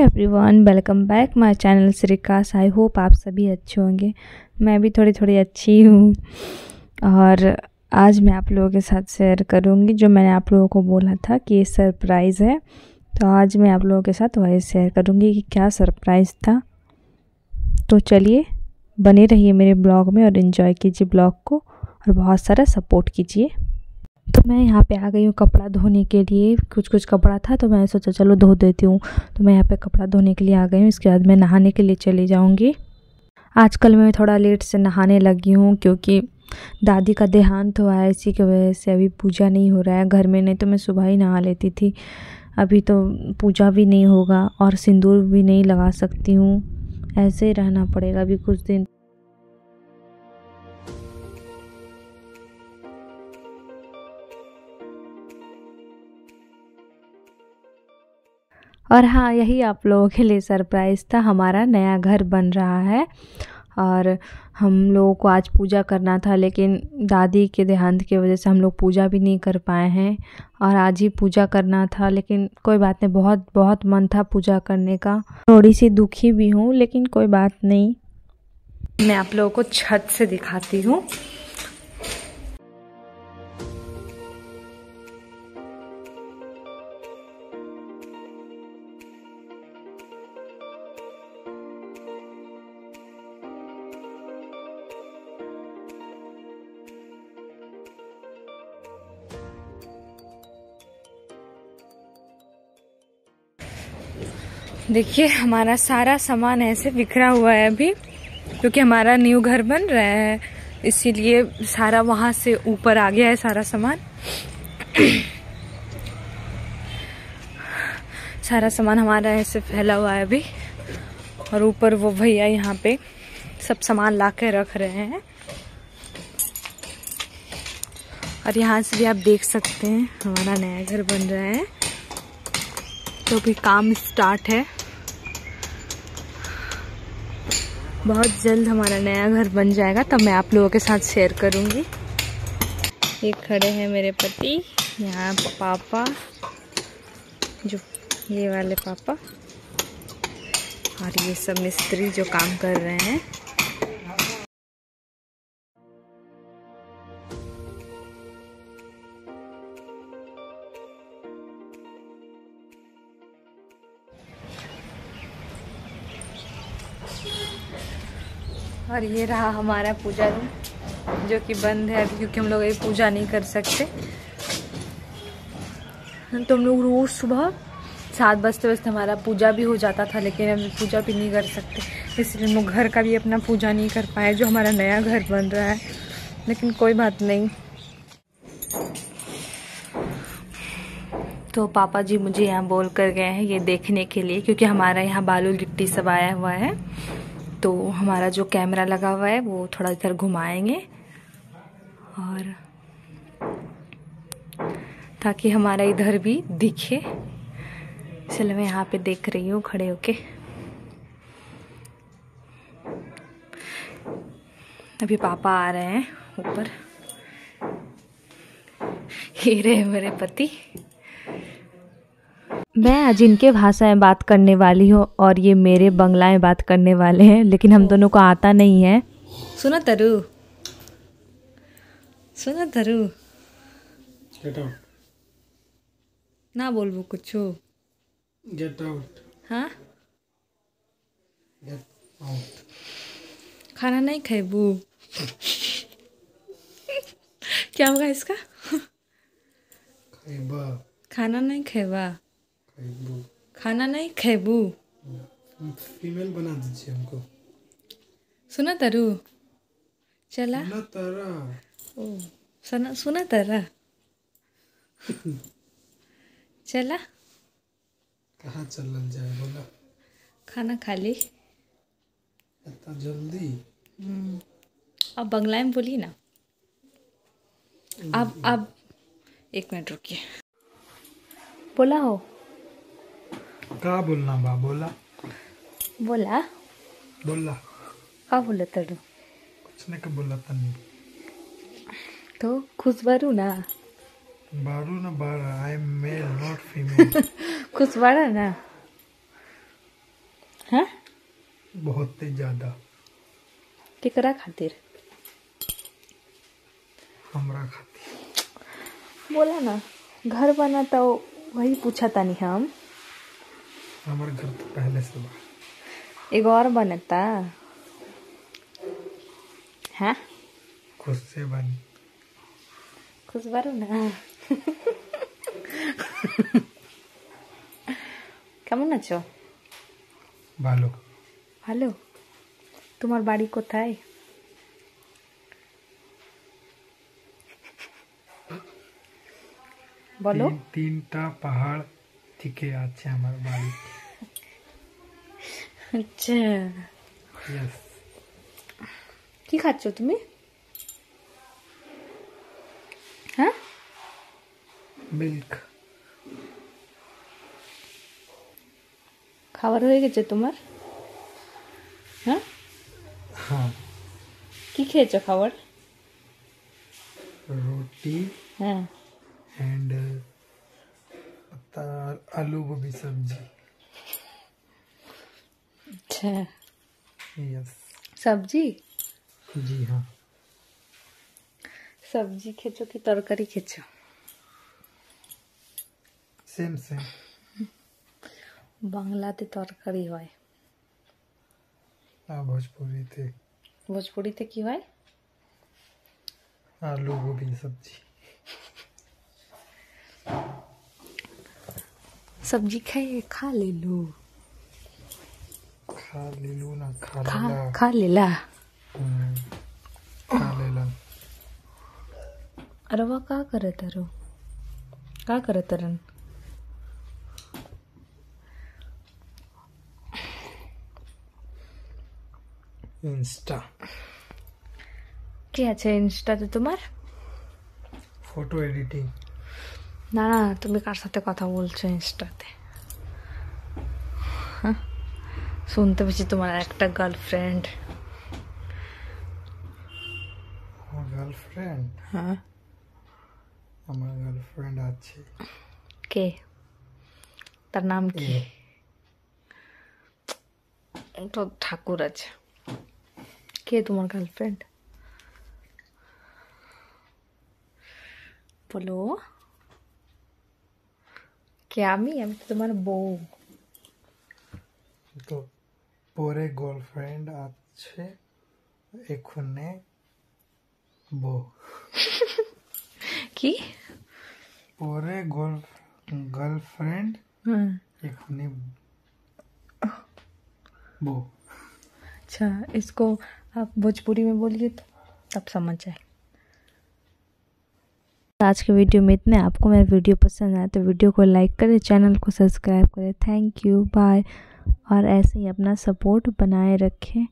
Everyone welcome back my channel Shrikash I hope आप सभी अच्छे होंगे। मैं भी थोड़ी थोड़ी अच्छी हूँ। और आज मैं आप लोगों के साथ शेयर करूँगी, जो मैंने आप लोगों को बोला था कि ये सरप्राइज़ है। तो आज मैं आप लोगों के साथ वही शेयर करूँगी कि क्या सरप्राइज़ था। तो चलिए, बने रहिए मेरे ब्लॉग में और इन्जॉय कीजिए ब्लॉग को और बहुत सारा सपोर्ट कीजिए। तो मैं यहाँ पे आ गई हूँ कपड़ा धोने के लिए। कुछ कुछ कपड़ा था तो मैं सोचा चलो धो देती हूँ। तो मैं यहाँ पे कपड़ा धोने के लिए आ गई हूँ। इसके बाद मैं नहाने के लिए चली जाऊँगी। आजकल मैं थोड़ा लेट से नहाने लगी हूँ क्योंकि दादी का देहांत हुआ है, इसी की वजह से अभी पूजा नहीं हो रहा है घर में, नहीं तो मैं सुबह ही नहा लेती थी। अभी तो पूजा भी नहीं होगा और सिंदूर भी नहीं लगा सकती हूँ। ऐसे ही रहना पड़ेगा अभी कुछ दिन। और हाँ यही आप लोगों के लिए सरप्राइज़ था। हमारा नया घर बन रहा है और हम लोगों को आज पूजा करना था, लेकिन दादी के देहांत की वजह से हम लोग पूजा भी नहीं कर पाए हैं और आज ही पूजा करना था, लेकिन कोई बात नहीं, बहुत बहुत मन था पूजा करने का। थोड़ी सी दुखी भी हूँ, लेकिन कोई बात नहीं। मैं आप लोगों को छत से दिखाती हूँ। देखिए, हमारा सारा सामान ऐसे बिखरा हुआ है अभी, क्योंकि हमारा न्यू घर बन रहा है। इसीलिए सारा वहाँ से ऊपर आ गया है सारा सामान। सारा सामान हमारा ऐसे फैला हुआ है अभी, और ऊपर वो भैया यहाँ पे सब सामान ला के रख रहे हैं। और यहाँ से भी आप देख सकते हैं, हमारा नया घर बन रहा है। तो अभी काम स्टार्ट है बहुत जल्द हमारा नया घर बन जाएगा, तब मैं आप लोगों के साथ शेयर करूँगी। ये खड़े हैं मेरे पति, यहाँ पापा, जो ये वाले पापा, और ये सब मिस्त्री जो काम कर रहे हैं। और ये रहा हमारा पूजा रूम, जो कि बंद है अभी, क्योंकि हम लोग ये पूजा नहीं कर सकते। तो हम लोग रोज़ सुबह सात बजते बजते हमारा पूजा भी हो जाता था, लेकिन अभी पूजा भी नहीं कर सकते। इसलिए हम घर का भी अपना पूजा नहीं कर पाए, जो हमारा नया घर बन रहा है। लेकिन कोई बात नहीं। तो पापा जी मुझे यहाँ बोल कर गए हैं ये देखने के लिए, क्योंकि हमारा यहाँ बालू लिट्टी सब आया हुआ है। तो हमारा जो कैमरा लगा हुआ है, वो थोड़ा इधर घुमाएँगे और ताकि हमारा इधर भी दिखे। चलो मैं यहाँ पे देख रही हूँ खड़े होके। अभी पापा आ रहे हैं ऊपर। ये रहे मेरे पति। मैं आज इनके भाषा में बात करने वाली हूँ और ये मेरे बंगला में बात करने वाले हैं लेकिन हम दोनों को आता नहीं है। सुना तरु। सुना तरु। ना बोलबो कुछ। गेट आउट हाँ? गेट आउट खाना नहीं खेबू। क्या होगा इसका? खाना नहीं खैबू। खाना नहीं? खेबू फीमेल बना दीजिए हमको। सुना तरु? चला। ना तारा। ओ सुना सुना तरा। चला। कहाँ चलल जाए बोला। खाना खा ली। इतना जल्दी? अब बंगला में बोली ना। अब अब एक मिनट रुकिए। बोला हो। का बोलना बा बोला बोला बोला का बोला तड़ू कुछ नहीं का बोला तनी तो खुश बरू ना बारू ना बारा I am male not female खुश बड़ा ना हाँ बहुत ही ज़्यादा केकरा खातिर हमरा खातिर बोला ना घर बना तो वही पूछा तानी हम हमारे घर तो पहले से बा एगो और बनता हाँ खुद से बनी खुश बारू ना কেমন আছো ভালো ভালো তোমার বাড়ি কোথায় বলো তিন- তিনটা পাহাড় থেকে আছে আমার বাড়ি। আচ্ছা। কি খাচ্ছ তুমি? হ্যাঁ? মিল্ক খাবার হয়ে গেছে তোমার? হ্যাঁ? হ্যাঁ? কি খেয়েছো খাবার? রুটি হ্যাঁ। অ্যান্ড पत्ता आलू गोभी सब्जी আচ্ছা यस সবজি जी हाँ সবজি খেয়েছো কি তরকারি খেয়েছো सेम सेम বাংলাতে তরকারি হয় हाँ भोजपुरी थे ভোজপুরিতে কি হয় आलू गोभी सब्जी सब्ज़ी खाए खा ले लो। खा ले लो ना खा खा लेला। खा ले ला हम्म, खा ले ला अरे वा का करत अरो? का करत अरन? इंस्टा क्या अच्छा इंस्टा तो तुम्हार? फ़ोटो एडिटिंग না না তুমি কার সাথে কথা বলছো ইনস্টাতে? হ্যাঁ? শুনতে পেয়েছি তোমার একটা গার্লফ্রেন্ড গার্লফ্রেন্ড হ্যাঁ। আমার গার্লফ্রেন্ড আছে। কে? তার নাম কি? তো ঠাকুর আছে। কে তোমার গার্লফ্রেন্ড বলো। কে আমি আমি তো তোমার বউ তো পরে গার্লফ্রেন্ড আছে এখানে বউ কি পরে গার্লফ্রেন্ড हाँ এখানে বউ अच्छा इसको आप भोजपुरी में बोलिए तो तब समझ जाए आज के वीडियो में इतने। आपको मेरा वीडियो पसंद आए तो वीडियो को लाइक करें, चैनल को सब्सक्राइब करें। Thank you, bye. और ऐसे ही अपना सपोर्ट बनाए रखें।